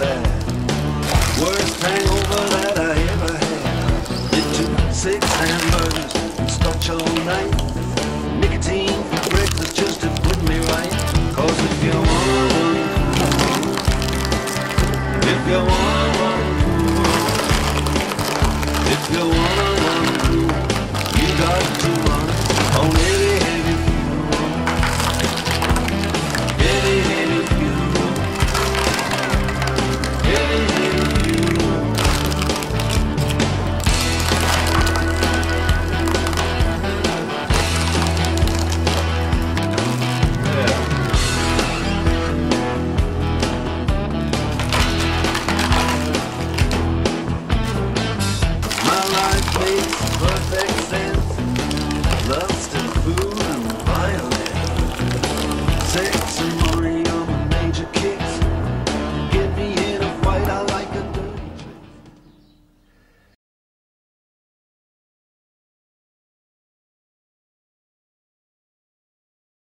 bad. Worst hangover that I ever had. Did two six hamburgers and scotch all night. Nicotine for breakfast just to put me right. Cause if you wanna if you wanna if you wanna life makes perfect